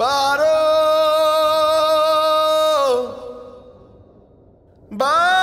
bottle. Bottle.